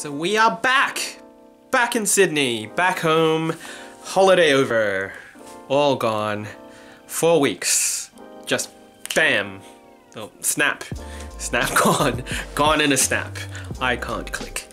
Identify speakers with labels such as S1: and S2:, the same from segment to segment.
S1: So we are back! Back in Sydney, back home, holiday over, all gone. Four weeks. Just bam. Oh, snap. Snap gone. Gone in a snap. I can't click.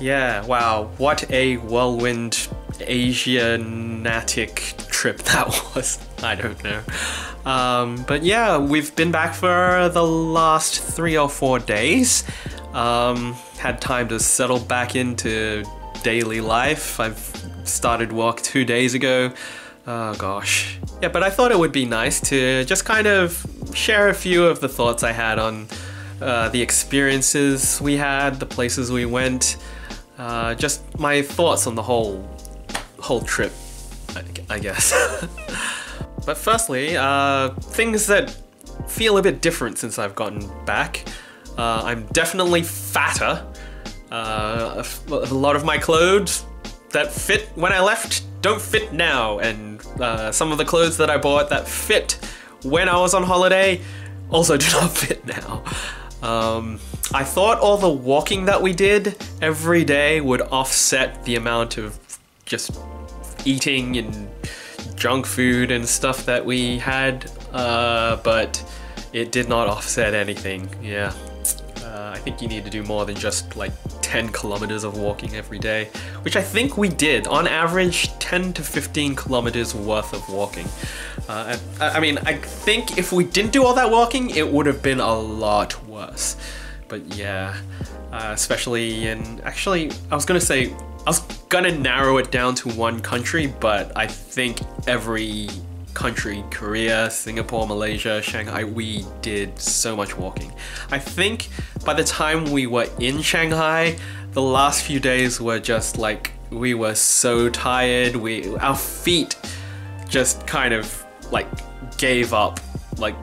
S1: Yeah, wow, what a whirlwind Asianatic trip that was. I don't know. Um, but yeah, we've been back for the last three or four days. Um, had time to settle back into daily life. I've started work two days ago. Oh gosh. Yeah, but I thought it would be nice to just kind of share a few of the thoughts I had on uh, the experiences we had, the places we went, uh, just my thoughts on the whole whole trip, I, guess. but firstly, uh, things that feel a bit different since I've gotten back. Uh, I'm definitely fatter. Uh, a, lot of my clothes that fit when I left don't fit now, and uh, some of the clothes that I bought that fit when I was on holiday also do not fit now. Um, I thought all the walking that we did every day would offset the amount of just eating and junk food and stuff that we had, uh, but it did not offset anything. Yeah. Uh, I think you need to do more than just like 10 kilometers of walking every day, which I think we did. On average, 10 to 15 kilometers worth of walking. Uh, I, I mean, I think if we didn't do all that walking, it would have been a lot worse. But yeah, uh, especially in, actually, I was gonna say, I was gonna narrow it down to one country, but I think every country, Korea, Singapore, Malaysia, Shanghai, we did so much walking. I think by the time we were in Shanghai, the last few days were just like, we were so tired, we our feet just kind of like gave up like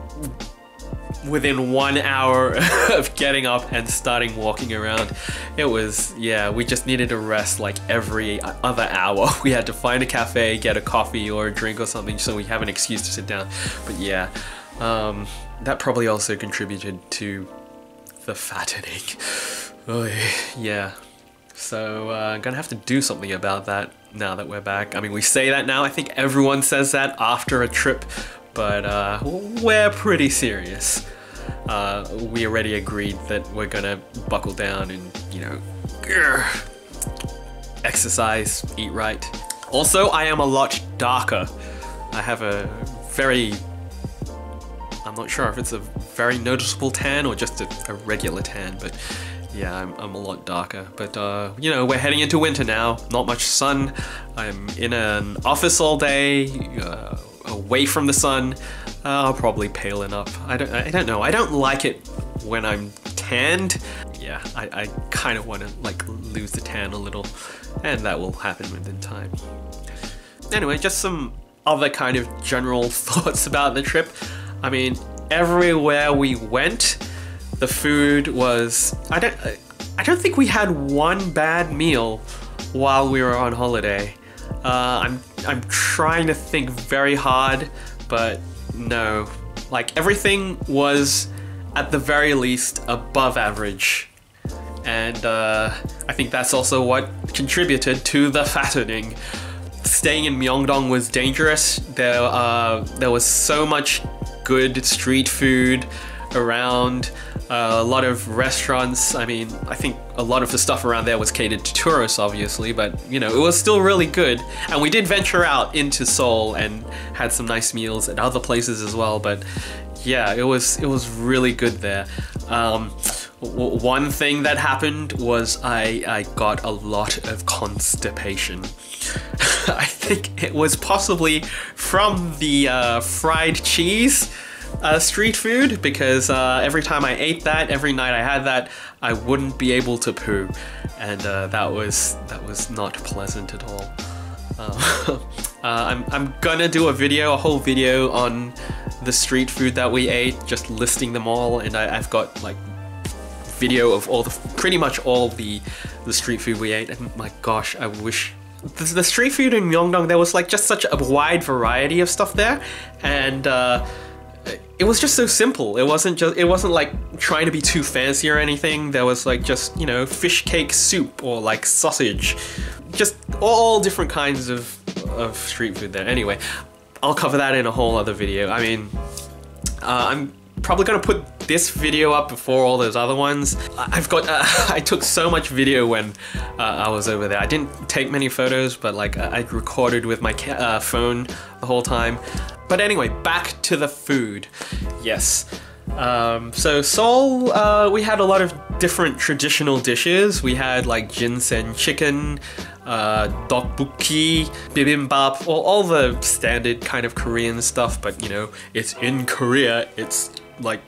S1: within one hour of getting up and starting walking around. It was, yeah, we just needed to rest like every other hour. We had to find a cafe, get a coffee or a drink or something so we have an excuse to sit down. But yeah, um, that probably also contributed to the fattening. Oh, yeah. So uh, I'm gonna have to do something about that now that we're back. I mean, we say that now. I think everyone says that after a trip, but uh, we're pretty serious. Uh, we already agreed that we're gonna buckle down and, you know, exercise, eat right. Also, I am a lot darker. I have a very, I'm not sure if it's a very noticeable tan or just a, a regular tan, but yeah, I'm, I'm a lot darker. But, uh, you know, we're heading into winter now. Not much sun. I'm in an office all day, uh, away from the sun. Uh, I'll probably palen up. I don't, I don't know. I don't like it when I'm tanned. Yeah, I, I kind of want to like lose the tan a little, and that will happen within time. Anyway, just some other kind of general thoughts about the trip. I mean, everywhere we went, the food was I don't I don't think we had one bad meal while we were on holiday. Uh, I'm I'm trying to think very hard, but no. Like everything was at the very least above average. And uh, I think that's also what contributed to the fattening. Staying in Myeongdong was dangerous. There, uh, there was so much good street food around. Uh, a lot of restaurants. I mean, I think a lot of the stuff around there was catered to tourists, obviously, but you know, it was still really good. And we did venture out into Seoul and had some nice meals at other places as well. But yeah, it was it was really good there. Um, one thing that happened was I, I got a lot of constipation. I think it was possibly from the uh, fried cheese uh, street food because uh, every time I ate that, every night I had that, I wouldn't be able to poo, and uh, that was that was not pleasant at all. Uh, uh, I'm I'm gonna do a video, a whole video on the street food that we ate, just listing them all, and I, I've got like video of all the pretty much all the the street food we ate, and my gosh, I wish the, street food in Myeongdong there was like just such a wide variety of stuff there, and. Uh, it was just so simple. It wasn't just it wasn't like trying to be too fancy or anything. There was like just, you know, fish cake soup or like sausage. Just all different kinds of of street food there. Anyway, I'll cover that in a whole other video. I mean, uh, I'm probably gonna put this video up before all those other ones. I've got, uh, I took so much video when uh, I was over there. I didn't take many photos, but like I recorded with my uh, phone the whole time. But anyway, back to the food. Yes. Um, so Seoul, uh, we had a lot of different traditional dishes. We had like ginseng chicken, uh, bibimbap, all, all the standard kind of Korean stuff. But you know, it's in Korea. It's like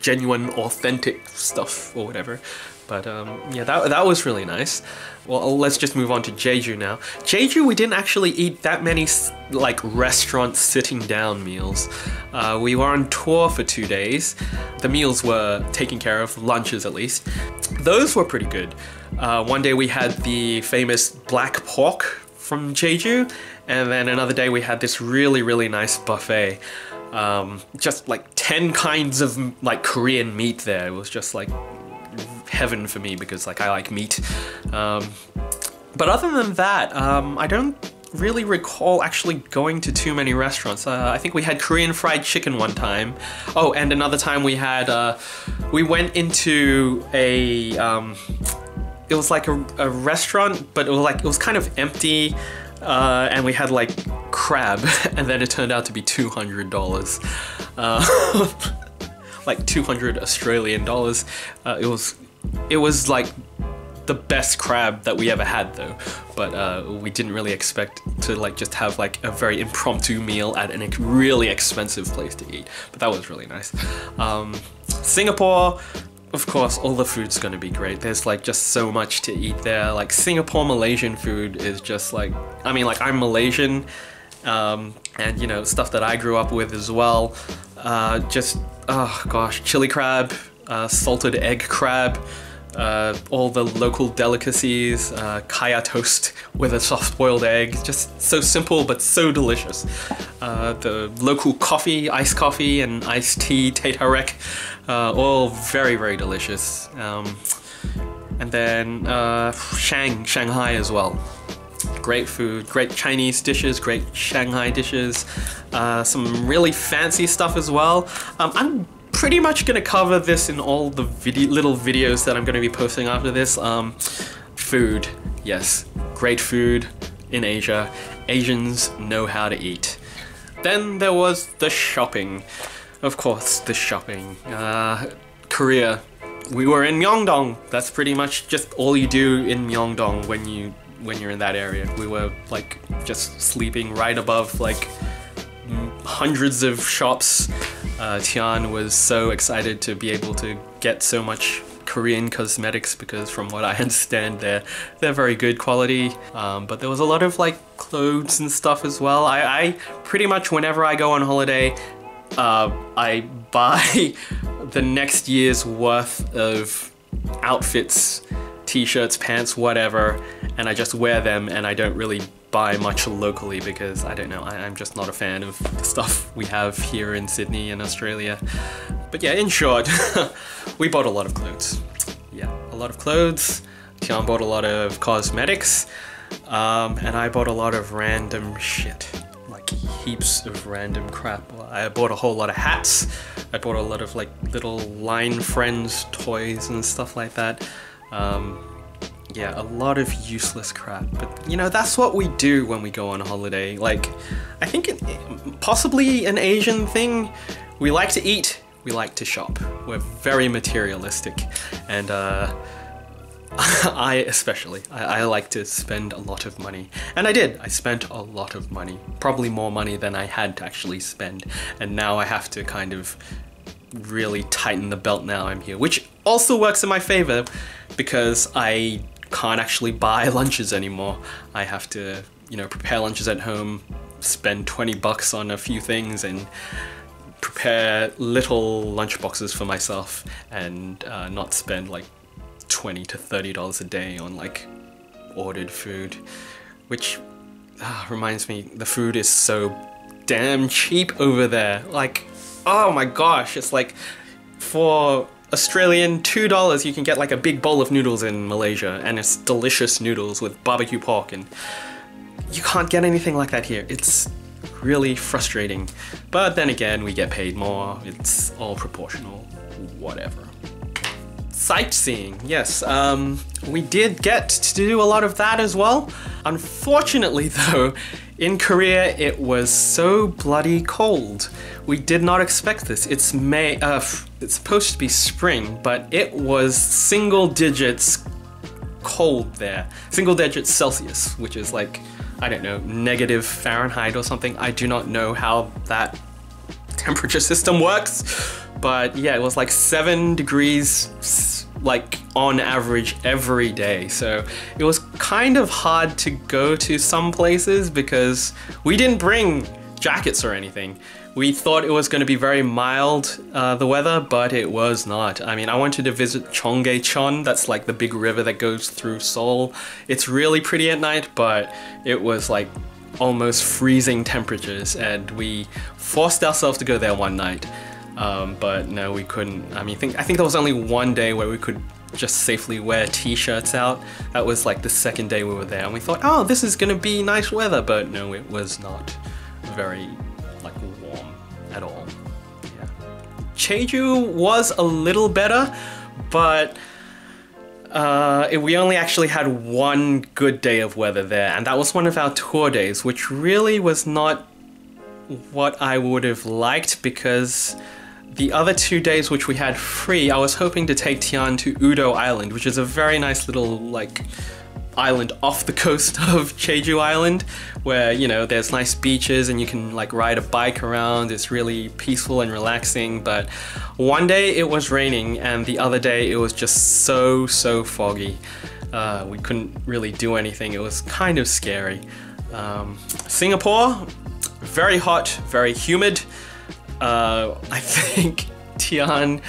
S1: genuine, authentic stuff or whatever. But um, yeah, that, that was really nice. Well, let's just move on to Jeju now. Jeju, we didn't actually eat that many like restaurant sitting down meals. Uh, we were on tour for two days. The meals were taken care of, lunches at least. Those were pretty good. Uh, one day we had the famous black pork from Jeju, and then another day we had this really, really nice buffet. Um, just like 10 kinds of like Korean meat there. It was just like heaven for me because like I like meat. Um, but other than that, um, I don't really recall actually going to too many restaurants. Uh, I think we had Korean fried chicken one time. Oh, and another time we had, uh, we went into a, um, it was like a, a, restaurant, but it was like, it was kind of empty. Uh, and we had like crab, and then it turned out to be $200. Uh, like 200 Australian dollars. Uh, it was, it was like the best crab that we ever had though. But uh, we didn't really expect to like just have like a very impromptu meal at a really expensive place to eat. But that was really nice. Um, Singapore of course all the food's gonna be great. There's like just so much to eat there. Like Singapore Malaysian food is just like I mean like I'm Malaysian um, and you know stuff that I grew up with as well uh, just oh gosh chili crab uh, salted egg crab uh, all the local delicacies, uh, kaya toast with a soft boiled egg, just so simple but so delicious. Uh, the local coffee, iced coffee and iced tea, teh tarik, uh, all very, very delicious. Um, and then uh, Shang, Shanghai as well. Great food, great Chinese dishes, great Shanghai dishes, uh, some really fancy stuff as well. Um, I'm pretty much going to cover this in all the little videos that I'm going to be posting after this. Um, food, yes, great food in Asia. Asians know how to eat. Then there was the shopping. Of course, the shopping. Uh, Korea. We were in Myeongdong. That's pretty much just all you do in Myeongdong when you when you're in that area. We were like just sleeping right above like hundreds of shops. Uh, Tian was so excited to be able to get so much Korean cosmetics because from what I understand they're they're very good quality. Um, but there was a lot of like clothes and stuff as well. I, I pretty much whenever I go on holiday uh, I buy the next year's worth of outfits t-shirts pants whatever and I just wear them and I don't really buy much locally because I don't know, I, am just not a fan of the stuff we have here in Sydney and Australia. But yeah, in short, we bought a lot of clothes. Yeah, a lot of clothes. Tian bought a lot of cosmetics. Um, and I bought a lot of random shit. Like heaps of random crap. I bought a whole lot of hats. I bought a lot of like little line friends toys and stuff like that. Um, yeah, a lot of useless crap. But you know, that's what we do when we go on holiday. Like, I think it, possibly an Asian thing. We like to eat, we like to shop. We're very materialistic. And uh, I especially, I, I, like to spend a lot of money. And I did, I spent a lot of money. Probably more money than I had to actually spend. And now I have to kind of really tighten the belt now I'm here, which also works in my favor because I can't actually buy lunches anymore. I have to, you know, prepare lunches at home, spend 20 bucks on a few things and prepare little lunch boxes for myself and uh, not spend like 20 to 30 dollars a day on like ordered food which uh, reminds me the food is so damn cheap over there like oh my gosh, it's like for Australian two dollars you can get like a big bowl of noodles in Malaysia, and it's delicious noodles with barbecue pork, and you can't get anything like that here. It's really frustrating, but then again, we get paid more. It's all proportional, whatever. Sightseeing, yes. Um, we did get to do a lot of that as well. Unfortunately, though, in Korea it was so bloody cold. We did not expect this. It's May. Uh, it's supposed to be spring, but it was single digits cold there. Single digits Celsius, which is like I don't know negative Fahrenheit or something. I do not know how that temperature system works, but yeah, it was like seven degrees like on average every day. So it was kind of hard to go to some places because we didn't bring jackets or anything. We thought it was going to be very mild, uh, the weather, but it was not. I mean, I wanted to visit Cheonggyecheon, that's like the big river that goes through Seoul. It's really pretty at night, but it was like almost freezing temperatures, and we forced ourselves to go there one night. Um, but no, we couldn't. I mean, think, I think there was only one day where we could just safely wear t-shirts out. That was like the second day we were there, and we thought, oh, this is gonna be nice weather, but no, it was not very like warm at all. Yeah. Jeju was a little better, but uh, we only actually had one good day of weather there, and that was one of our tour days, which really was not what I would have liked because the other two days which we had free, I was hoping to take Tian to Udo Island, which is a very nice little like island off the coast of Jeju Island where you know there's nice beaches and you can like ride a bike around. It's really peaceful and relaxing but one day it was raining and the other day it was just so so foggy. Uh, we couldn't really do anything. It was kind of scary. Um, Singapore very hot very humid uh, I think Tian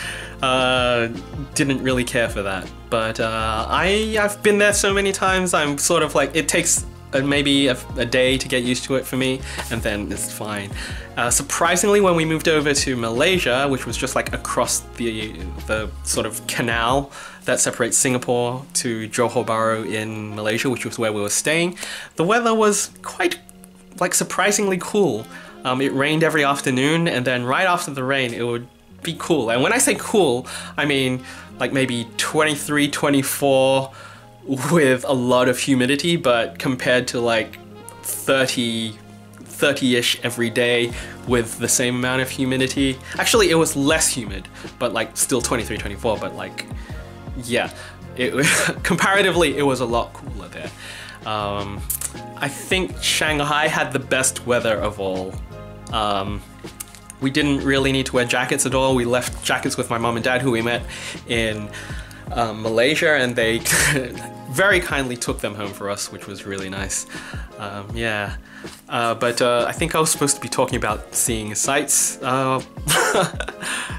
S1: uh, didn't really care for that. But uh, I, I've been there so many times, I'm sort of like, it takes a, maybe a, a, day to get used to it for me, and then it's fine. Uh, surprisingly, when we moved over to Malaysia, which was just like across the, the sort of canal that separates Singapore to Johor Bahru in Malaysia, which was where we were staying, the weather was quite like surprisingly cool. Um, it rained every afternoon, and then right after the rain, it would be cool. And when I say cool, I mean like maybe 23, 24 with a lot of humidity, but compared to like 30, 30-ish every day with the same amount of humidity. Actually, it was less humid, but like still 23, 24, but like, yeah, it, comparatively, it was a lot cooler there. Um, I think Shanghai had the best weather of all. Um, we didn't really need to wear jackets at all. We left jackets with my mom and dad who we met in um, Malaysia and they very kindly took them home for us, which was really nice. Um, yeah, uh, but uh, I think I was supposed to be talking about seeing sights. Uh,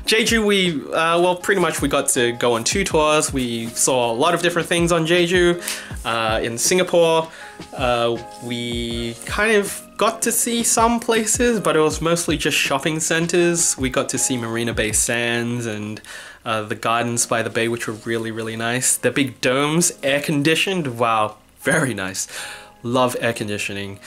S1: Jeju, we, uh, well, pretty much we got to go on two tours. We saw a lot of different things on Jeju. Uh, in Singapore, uh, we kind of got to see some places, but it was mostly just shopping centers. We got to see Marina Bay Sands and uh, the gardens by the bay, which were really, really nice. The big domes, air conditioned. Wow, very nice. Love air conditioning.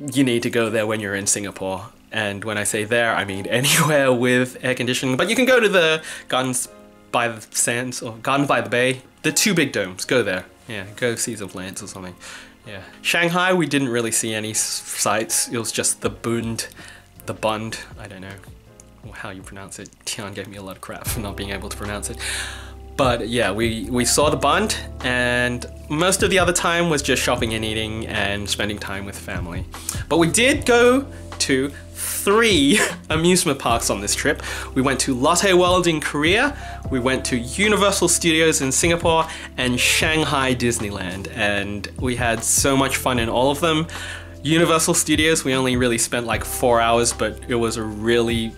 S1: You need to go there when you're in Singapore. And when I say there, I mean anywhere with air conditioning. But you can go to the gardens by the sands or gardens by the bay. The two big domes. Go there. Yeah, go see some plants or something. Yeah. Shanghai, we didn't really see any sights. It was just the Bund, the Bund, I don't know how you pronounce it. Tian gave me a lot of crap for not being able to pronounce it. But yeah, we, we saw the Bund and most of the other time was just shopping and eating and spending time with family. But we did go to three amusement parks on this trip. We went to Lotte World in Korea, we went to Universal Studios in Singapore, and Shanghai Disneyland. And we had so much fun in all of them. Universal Studios, we only really spent like four hours, but it was a really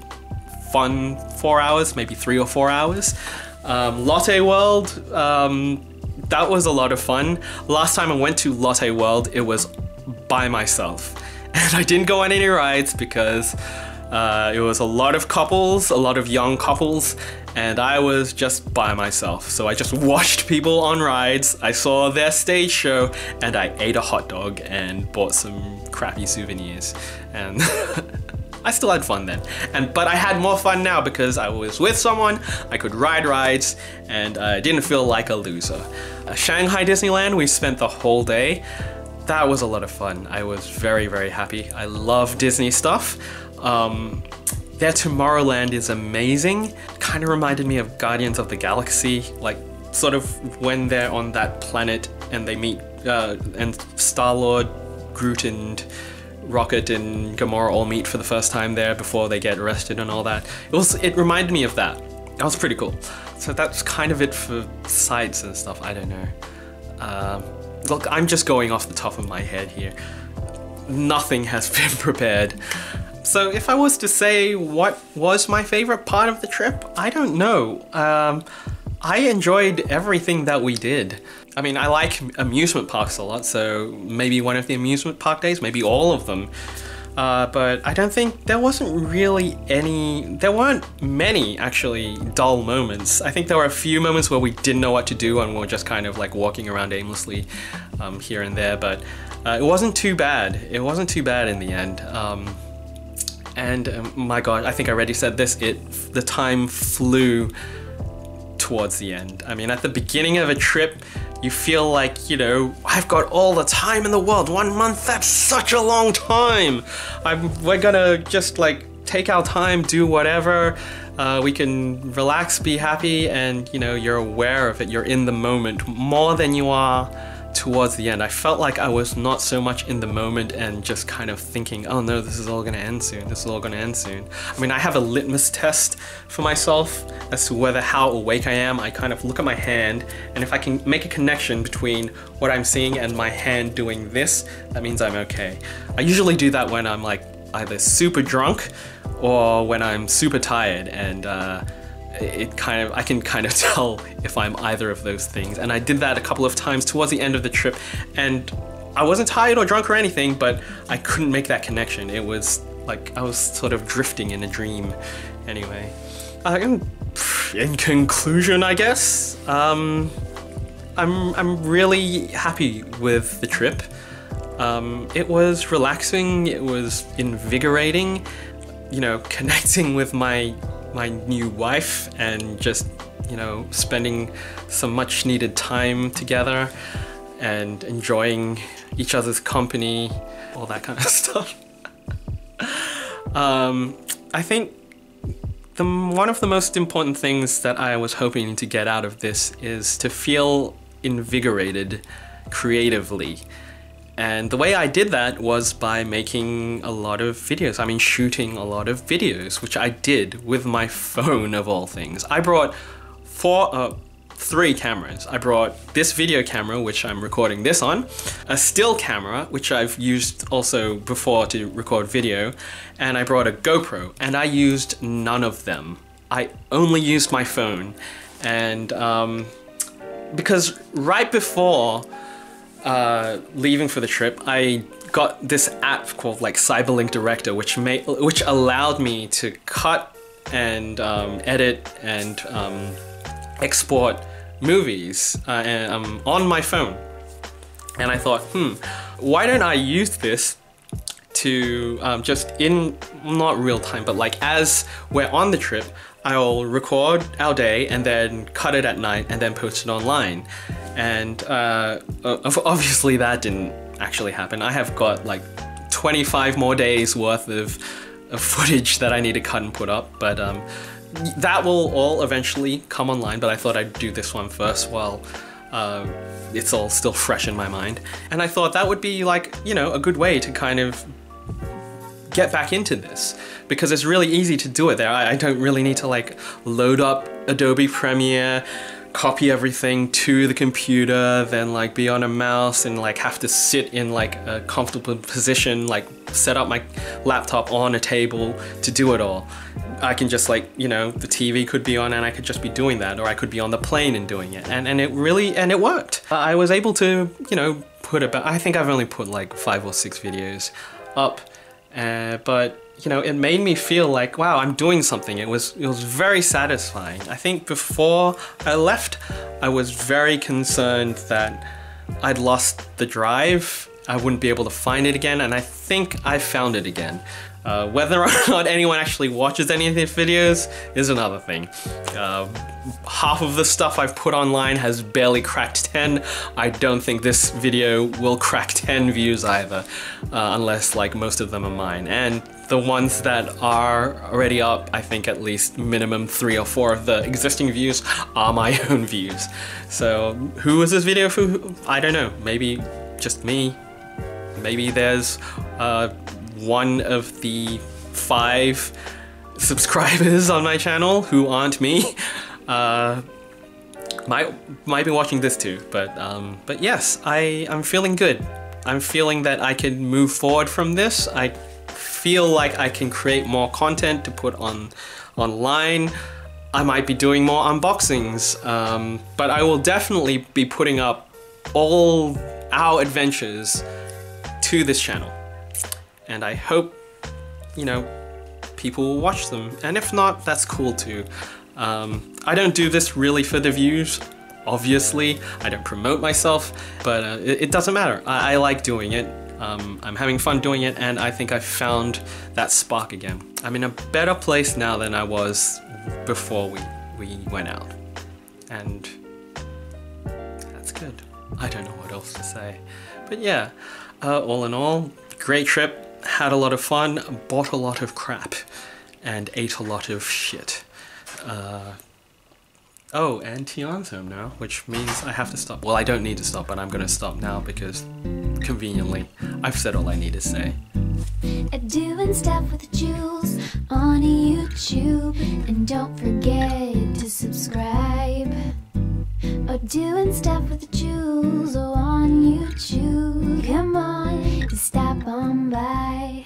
S1: fun four hours, maybe three or four hours. Um, Lotte World, um, that was a lot of fun. Last time I went to Lotte World, it was by myself. And I didn't go on any rides because Uh, it was a lot of couples, a lot of young couples, and I was just by myself. So I just watched people on rides, I saw their stage show, and I ate a hot dog and bought some crappy souvenirs. And I still had fun then. And but I had more fun now because I was with someone, I could ride rides, and I didn't feel like a loser. Uh, Shanghai Disneyland, we spent the whole day. That was a lot of fun. I was very, very happy. I love Disney stuff. Um, their Tomorrowland is amazing. Kind of reminded me of Guardians of the Galaxy, like sort of when they're on that planet and they meet uh, and Star Lord, Groot, and Rocket and Gamora all meet for the first time there before they get arrested and all that. It was it reminded me of that. That was pretty cool. So that's kind of it for sights and stuff. I don't know. Um, look, I'm just going off the top of my head here. Nothing has been prepared. So if I was to say what was my favorite part of the trip, I don't know. Um, I enjoyed everything that we did. I mean, I like amusement parks a lot, so maybe one of the amusement park days, maybe all of them. Uh, but I don't think there wasn't really any, there weren't many actually dull moments. I think there were a few moments where we didn't know what to do and we were just kind of like walking around aimlessly um, here and there, but uh, it wasn't too bad. It wasn't too bad in the end. Um, and um, my god, I think I already said this, it the time flew towards the end. I mean, at the beginning of a trip, you feel like, you know, I've got all the time in the world. One month, that's such a long time. I'm, we're gonna just like take our time, do whatever. Uh, we can relax, be happy, and you know, you're aware of it. You're in the moment more than you are towards the end. I felt like I was not so much in the moment and just kind of thinking, oh no, this is all gonna end soon, this is all gonna end soon. I mean, I have a litmus test for myself as to whether how awake I am. I kind of look at my hand and if I can make a connection between what I'm seeing and my hand doing this, that means I'm okay. I usually do that when I'm like either super drunk or when I'm super tired and uh, it kind of I can kind of tell if I'm either of those things. And I did that a couple of times towards the end of the trip and I wasn't tired or drunk or anything, but I couldn't make that connection. It was like I was sort of drifting in a dream anyway. Uh, in conclusion, I guess, um, I'm, I'm really happy with the trip. Um, it was relaxing, it was invigorating, you know, connecting with my my new wife and just, you know, spending some much needed time together and enjoying each other's company, all that kind of stuff. um, I think the, one of the most important things that I was hoping to get out of this is to feel invigorated creatively and the way I did that was by making a lot of videos. I mean, shooting a lot of videos, which I did with my phone of all things. I brought four, uh, three cameras. I brought this video camera, which I'm recording this on, a still camera, which I've used also before to record video, and I brought a GoPro, and I used none of them. I only used my phone, and um, because right before uh, leaving for the trip, I got this app called like Cyberlink Director, which made which allowed me to cut and um, edit and um, export movies uh, and, um, on my phone. And I thought, hmm, why don't I use this to um, just in not real time, but like as we're on the trip, I'll record our day and then cut it at night and then post it online. And uh, obviously that didn't actually happen. I have got like 25 more days worth of, of footage that I need to cut and put up, but um, that will all eventually come online, but I thought I'd do this one first while uh, it's all still fresh in my mind. And I thought that would be like, you know, a good way to kind of get back into this because it's really easy to do it there. I, I don't really need to like load up Adobe Premiere, copy everything to the computer, then like be on a mouse and like have to sit in like a comfortable position, like set up my laptop on a table to do it all. I can just like, you know, the TV could be on and I could just be doing that or I could be on the plane and doing it. And, and it really, and it worked. I was able to, you know, put about, I think I've only put like five or six videos up uh, but you know, it made me feel like, wow, I'm doing something. It was it was very satisfying. I think before I left, I was very concerned that I'd lost the drive. I wouldn't be able to find it again, and I think I found it again. Uh, whether or not anyone actually watches any of these videos is another thing. Uh, half of the stuff I've put online has barely cracked 10. I don't think this video will crack 10 views either, uh, unless like most of them are mine. And the ones that are already up, I think at least minimum three or four of the existing views are my own views. So who was this video for? I don't know, maybe just me. Maybe there's uh, one of the five subscribers on my channel who aren't me uh, might might be watching this too. But um, but yes, I I'm feeling good. I'm feeling that I can move forward from this. I feel like I can create more content to put on online. I might be doing more unboxings, um, but I will definitely be putting up all our adventures to this channel and I hope, you know, people will watch them. And if not, that's cool too. Um, I don't do this really for the views, obviously. I don't promote myself, but uh, it, it, doesn't matter. I, I like doing it. Um, I'm having fun doing it, and I think I found that spark again. I'm in a better place now than I was before we, we went out. And that's good. I don't know what else to say. But yeah, uh, all in all, great trip had a lot of fun, bought a lot of crap, and ate a lot of shit. Uh, oh, and Tian's home now, which means I have to stop. Well, I don't need to stop, but I'm gonna stop now because, conveniently, I've said all I need to say. Doing stuff with Jules on YouTube, and don't forget to subscribe. Oh, doing stuff with Jules on YouTube. Come on, stop on by.